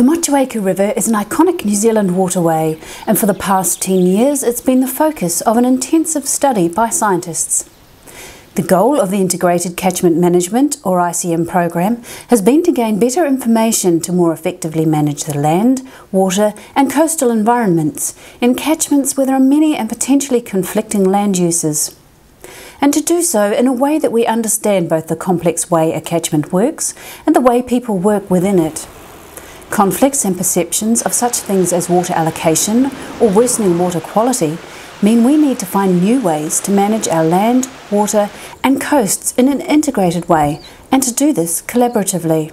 The Motueka River is an iconic New Zealand waterway, and for the past 10 years it's been the focus of an intensive study by scientists. The goal of the Integrated Catchment Management, or ICM program, has been to gain better information to more effectively manage the land, water, and coastal environments in catchments where there are many and potentially conflicting land uses. And to do so in a way that we understand both the complex way a catchment works and the way people work within it. Conflicts and perceptions of such things as water allocation or worsening water quality mean we need to find new ways to manage our land, water, and coasts in an integrated way, and to do this collaboratively.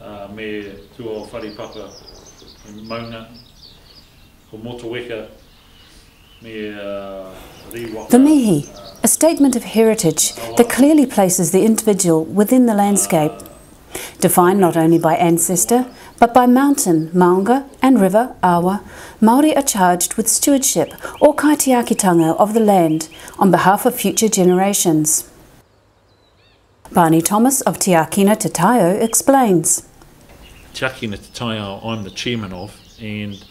Uh, me tua wharipapa maunga, ko Motueka, me uh, riwaka. The mihi, a statement of heritage that clearly places the individual within the landscape. Defined not only by ancestor, but by mountain, maunga, and river, awa, Māori are charged with stewardship or kaitiakitanga of the land on behalf of future generations. Barney Thomas of Tiakina te Taiao explains. Tiakina te Taiao I'm the chairman of, and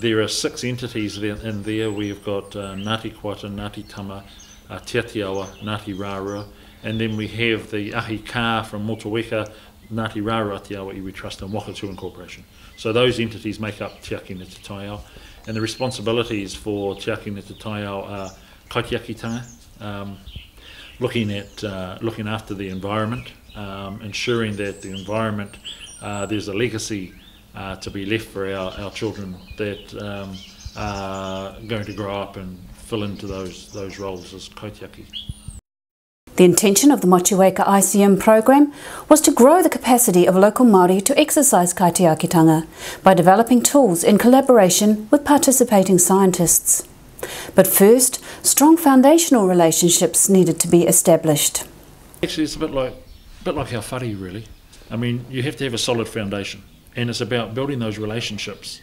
there are six entities in there. We've got uh, Ngāti Koata, Ngāti Tama, uh, Te Atiawa, Ngāti Rārua, and then we have the Ahi Ka from Motueka, Ngāti Atiawa Iwi Trust and Wakatu Incorporation. So those entities make up Tiakina te Taiao, and the responsibilities for Tiakina te Taiao are kaitiakitanga, um, looking at uh, looking after the environment, um, ensuring that the environment uh, there's a legacy uh, to be left for our, our children that um, are going to grow up and fill into those those roles as kaitiaki. The intention of the Motueka ICM program was to grow the capacity of local Māori to exercise kaitiakitanga by developing tools in collaboration with participating scientists. But first, strong foundational relationships needed to be established. Actually, it's a bit like a bit like our whare, really. I mean, you have to have a solid foundation, and it's about building those relationships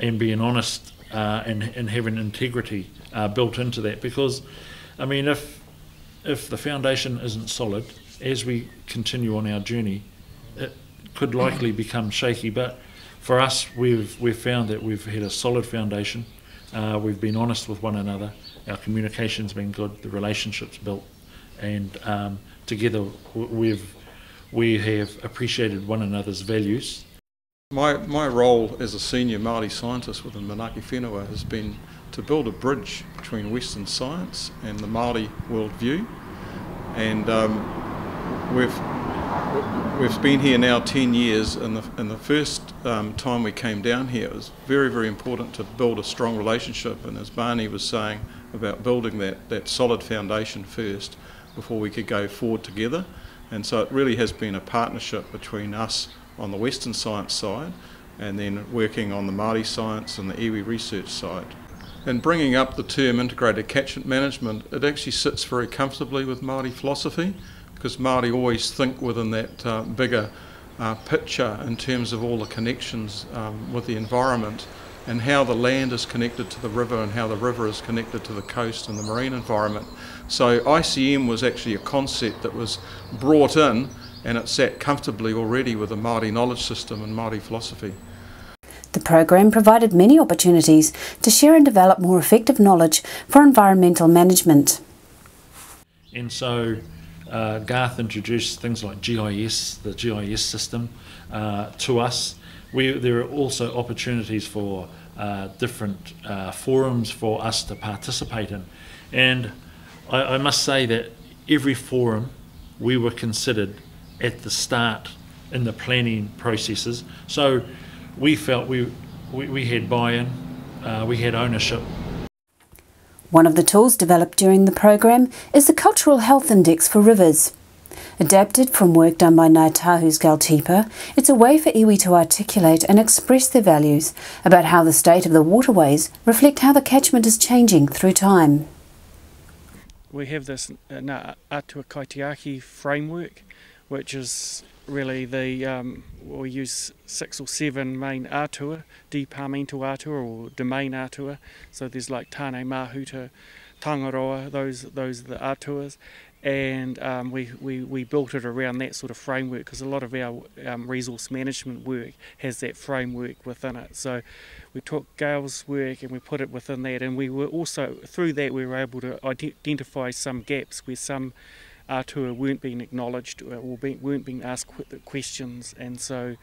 and being honest uh, and and having integrity uh, built into that. Because, I mean, if if the foundation isn't solid, as we continue on our journey, it could likely become shaky. But for us, we've we've found that we've had a solid foundation. Uh, we've been honest with one another. Our communication's been good. The relationships built, and um, together we've we have appreciated one another's values. My, my role as a senior Māori scientist within Manaaki Whenua has been to build a bridge between Western science and the Māori worldview. And um, we've, we've been here now 10 years, and the, and the first um, time we came down here, it was very, very important to build a strong relationship. And as Barney was saying about building that, that solid foundation first before we could go forward together. And so it really has been a partnership between us on the Western science side and then working on the Māori science and the iwi research side. And bringing up the term integrated catchment management, it actually sits very comfortably with Māori philosophy because Māori always think within that uh, bigger uh, picture in terms of all the connections um, with the environment and how the land is connected to the river and how the river is connected to the coast and the marine environment. So ICM was actually a concept that was brought in and it sat comfortably already with the Māori knowledge system and Māori philosophy. The program provided many opportunities to share and develop more effective knowledge for environmental management. And so uh, Garth introduced things like GIS, the GIS system, uh, to us. We, there are also opportunities for uh, different uh, forums for us to participate in. And I, I must say that every forum we were considered at the start in the planning processes. So we felt we, we, we had buy in, uh, we had ownership, One of the tools developed during the program is the Cultural Health Index for Rivers. Adapted from work done by Ngāi Tahu's Gail Tipa, it's a way for iwi to articulate and express their values about how the state of the waterways reflect how the catchment is changing through time. we have this uh, Ngā Atua Kaitiaki framework, which is really the, um, we use six or seven main atua, departmental atua or domain atua. So there's like Tāne Mahuta, Tangaroa, those those are the atuas, and um, we, we, we built it around that sort of framework because a lot of our um, resource management work has that framework within it. So we took Gail's work and we put it within that, and we were also through that we were able to identify some gaps where some Uh, Atua weren't being acknowledged or weren't being asked questions, and so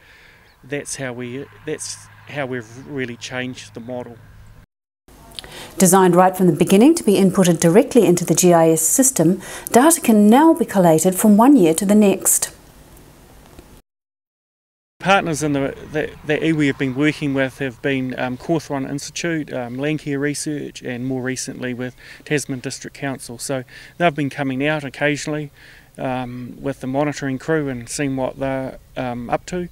that's how we that's how we've really changed the model. Designed right from the beginning to be inputted directly into the GIS system, data can now be collated from one year to the next. Partners in the, the, the iwi have been working with have been um, Cawthron Institute, um, Landcare Research, and more recently with Tasman District Council. So they've been coming out occasionally um, with the monitoring crew and seeing what they're um, up to.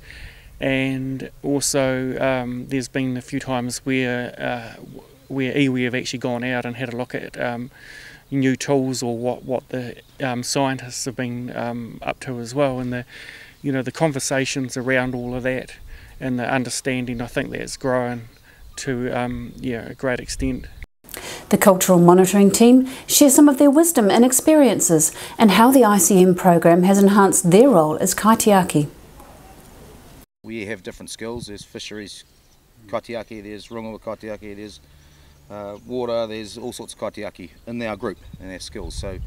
And also, um, there's been a few times where uh, where iwi have actually gone out and had a look at um, new tools or what what the um, scientists have been up to as well, and the you know the conversations around all of that and the understanding. I think that's grown to um, yeah a great extent. The Cultural Monitoring Team share some of their wisdom and experiences and how the ICM program has enhanced their role as kaitiaki. We have different skills. There's fisheries kaitiaki, there's rongoa kaitiaki, there's uh, water, there's all sorts of kaitiaki in our group and our skills. So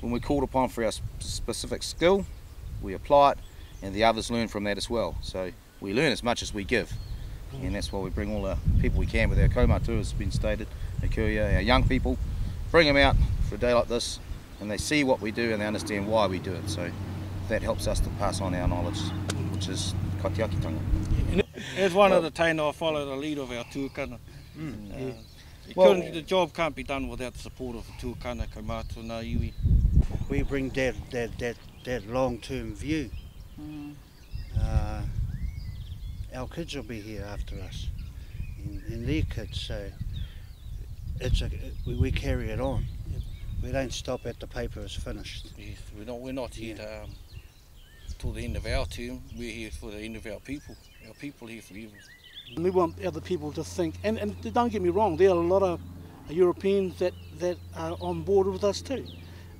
when we're called upon for our specific skill, we apply it and the others learn from that as well. So we learn as much as we give. And that's why we bring all the people we can with our kaumātua, as has been stated, kuia, our young people, bring them out for a day like this and they see what we do and they understand why we do it. So that helps us to pass on our knowledge, which is kaitiakitanga. As one well, of the taino, I follow the lead of our tuakana. Mm, uh, yeah. Well, the job can't be done without the support of the tuakana kaumātua na iwi. We bring that, that, that, that long-term view. Mm. Uh, our kids will be here after us, and, and their kids, so it's a, we, we carry it on. Yep. We don't stop at the paper is finished. Yes, we're not, we're not here yeah. to, um, till the end of our term, we're here for the end of our people. Our people here forever. We want other people to think, and, and don't get me wrong, there are a lot of Europeans that, that are on board with us too.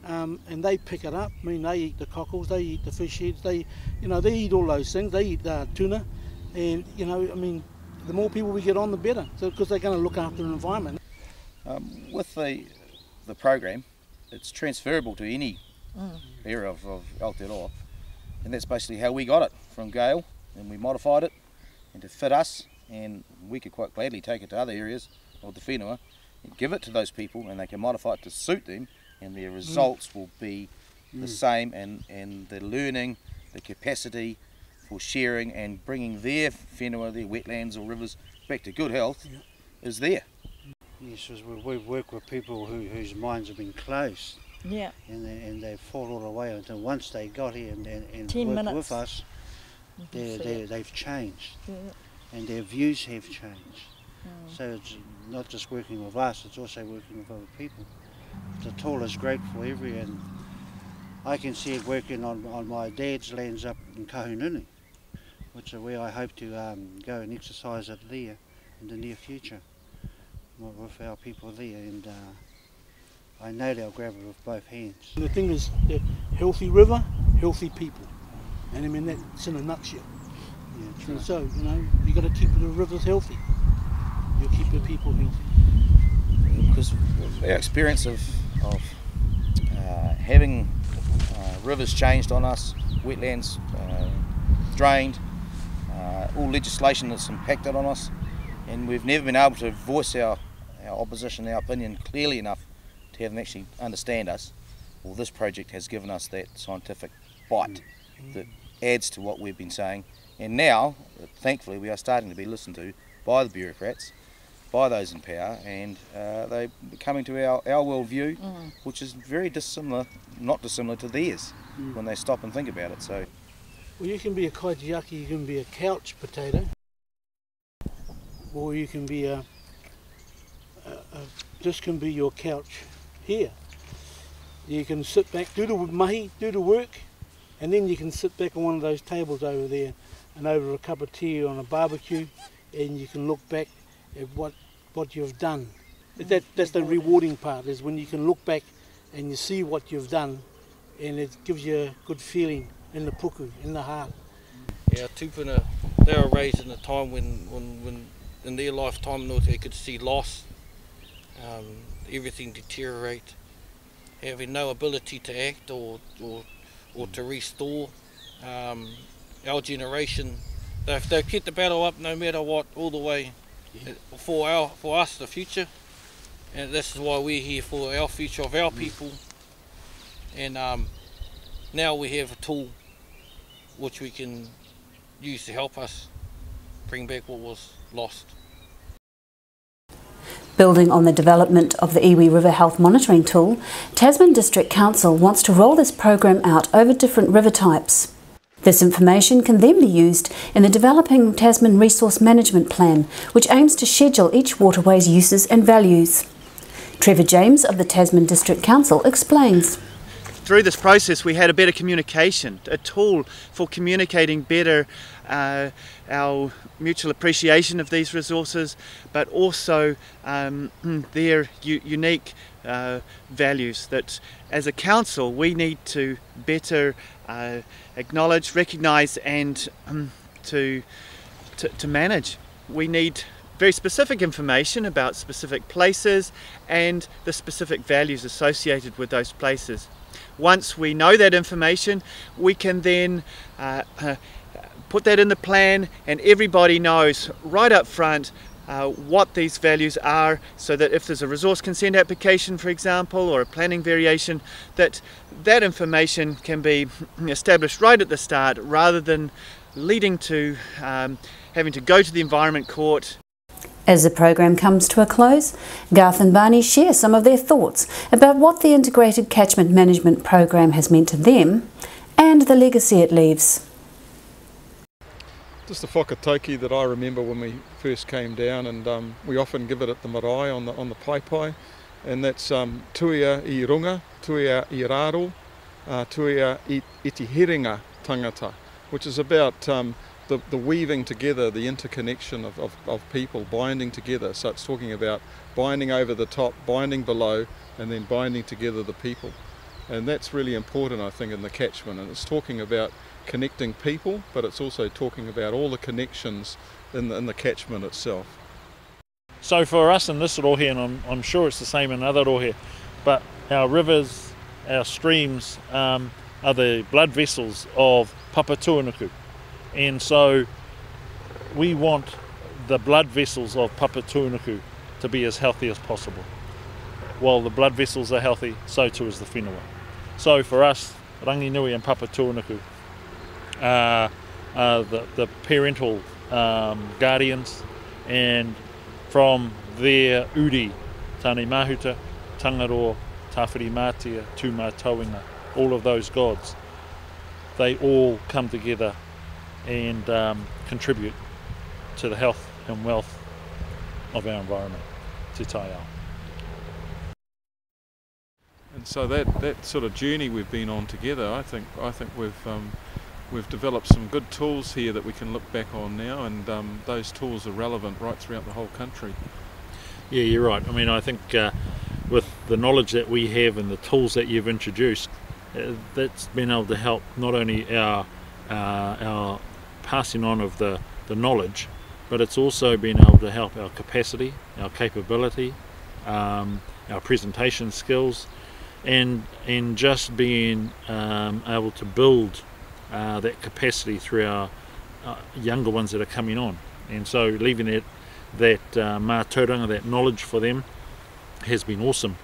Um, and they pick it up. I mean, they eat the cockles, they eat the fish heads, they, you know, they eat all those things. They eat uh, tuna, and you know, I mean, the more people we get on, the better, because so, they're going to look after the environment. Um, with the the program, it's transferable to any mm. area of, of Aotearoa, and that's basically how we got it from Gail, and we modified it, and to fit us and we could quite gladly take it to other areas of the whenua and give it to those people and they can modify it to suit them and their mm. results mm. will be mm. the same and, and the learning, the capacity for sharing and bringing their whenua, their wetlands or rivers back to good health yeah. is there. Yes, we work with people who, whose minds have been closed. Yeah. And they, and they fallen away until once they got here and, and, and worked minutes. with us, they, they, they've changed. Yeah and their views have changed. Mm. So it's not just working with us, it's also working with other people. The tool is great for every, and I can see it working on, on my dad's lands up in Kahungunu, which is where I hope to um, go and exercise it there in the near future with our people there. And uh, I know they'll grab it with both hands. The thing is, healthy river, healthy people. And I mean, that's in a nutshell. Yeah, so, you know, you've got to keep the rivers healthy. You keep the people healthy. Because our experience of, of uh, having uh, rivers changed on us, wetlands uh, drained, uh, all legislation that's impacted on us, and we've never been able to voice our, our opposition, our opinion clearly enough to have them actually understand us. Well, this project has given us that scientific bite mm. that adds to what we've been saying and now, thankfully, we are starting to be listened to by the bureaucrats, by those in power, and uh, they're coming to our, our worldview, mm. which is very dissimilar, not dissimilar to theirs, mm. when they stop and think about it. So, Well, you can be a kaitiaki, you can be a couch potato, or you can be a, a, a this can be your couch here. You can sit back, do the mahi, do the work, and then you can sit back on one of those tables over there and over a cup of tea on a barbecue and you can look back at what, what you've done that that's the rewarding part is when you can look back and you see what you've done, and it gives you a good feeling in the puku, in the heart. Yeah, tupuna, they were raised in a time when, when, when in their lifetime they could see loss, um, everything deteriorate, having no ability to act or, or, or to restore. Um, our generation, they've, they've kept the battle up no matter what, all the way. For our for us the future, and this is why we're here for our future of our people. And um, now we have a tool which we can use to help us bring back what was lost. Building on the development of the Iwi River Health Monitoring Tool, Tasman District Council wants to roll this program out over different river types. This information can then be used in the Developing Tasman Resource Management Plan, which aims to schedule each waterway's uses and values. Trevor James of the Tasman District Council explains through this process we had a better communication, a tool for communicating better uh, our mutual appreciation of these resources, but also um, their unique uh, values that as a council we need to better uh, acknowledge, recognise and um, to, to, to manage. We need very specific information about specific places and the specific values associated with those places. Once we know that information, we can then uh, put that in the plan and everybody knows right up front uh, what these values are so that if there's a resource consent application for example or a planning variation that that information can be established right at the start rather than leading to um, having to go to the environment court as the program comes to a close, Garth and Barney share some of their thoughts about what the Integrated Catchment Management Program has meant to them and the legacy it leaves. Just a whakataukī that I remember when we first came down and um, we often give it at the marae on the, on the paepae and that's um, tuia i runga, tuia i raro, uh, tuia i iti heringa tangata, which is about um, the, the weaving together, the interconnection of, of, of people, binding together. So it's talking about binding over the top, binding below, and then binding together the people. And that's really important, I think, in the catchment. And it's talking about connecting people, but it's also talking about all the connections in the, in the catchment itself. So for us in this rohe, and I'm, I'm sure it's the same in other rohe, but our rivers, our streams um, are the blood vessels of Papatūānuku. And so we want the blood vessels of Papatūānuku to be as healthy as possible. While the blood vessels are healthy, so too is the whenua. So for us, Ranginui and Papatūānuku are, are the, the parental um, guardians and from their uri, Tane Mahuta, Tangaroa, Tawhiri Mātia, Tūmā Tauinga, all of those gods, they all come together and um, contribute to the health and wealth of our environment, Te Taiao. And so that, that sort of journey we've been on together, I think I think we've um, we've developed some good tools here that we can look back on now, and um, those tools are relevant right throughout the whole country. Yeah, you're right. I mean, I think uh, with the knowledge that we have and the tools that you've introduced, uh, that's been able to help not only our uh, our passing on of the, the knowledge, but it's also been able to help our capacity, our capability, um, our presentation skills, and and just being um, able to build uh, that capacity through our uh, younger ones that are coming on. And so leaving that that uh, mātauranga, that knowledge for them, has been awesome.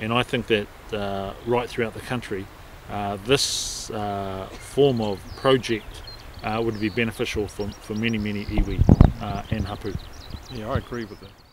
And I think that uh, right throughout the country, uh, this uh, form of project would be beneficial for, for many, many iwi uh, and hapu. Yeah, I agree with that.